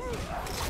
Huh?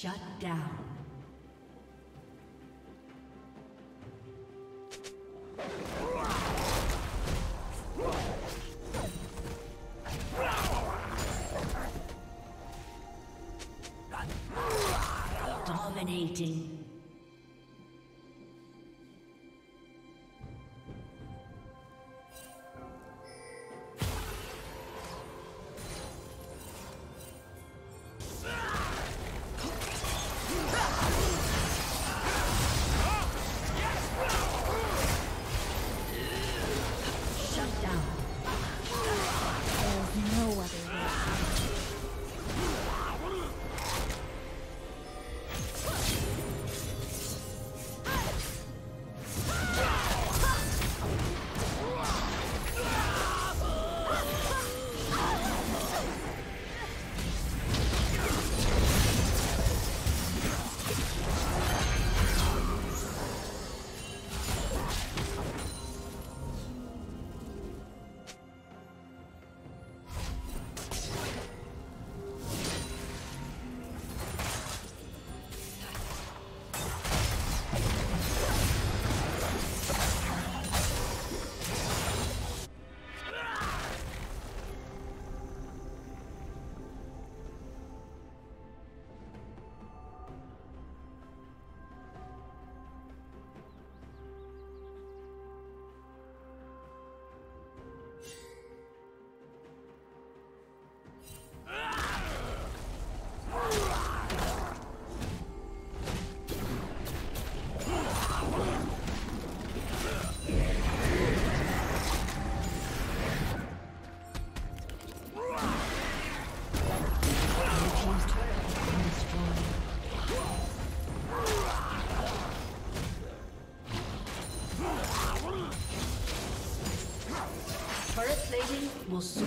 Shut down. do Sul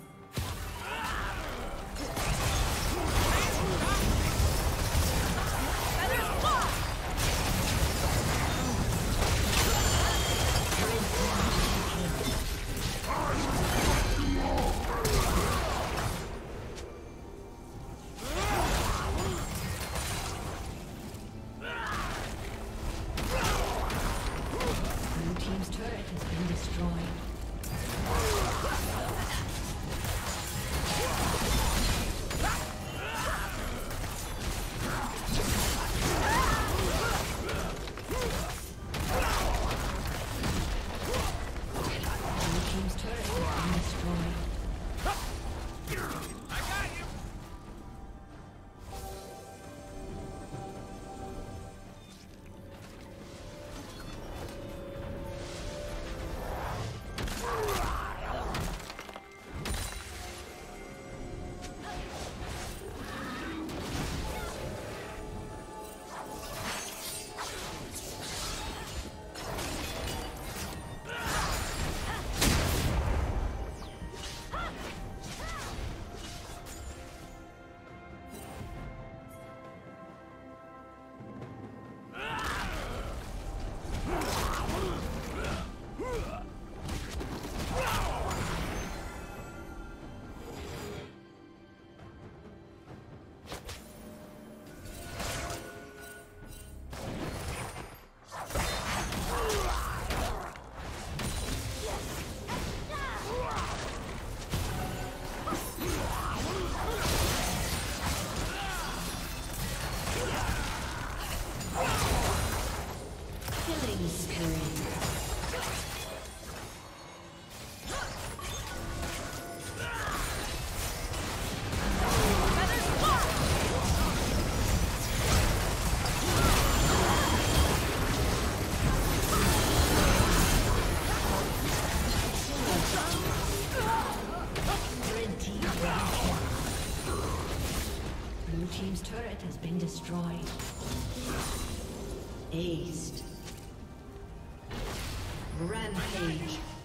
Rampage.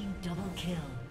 team double kill.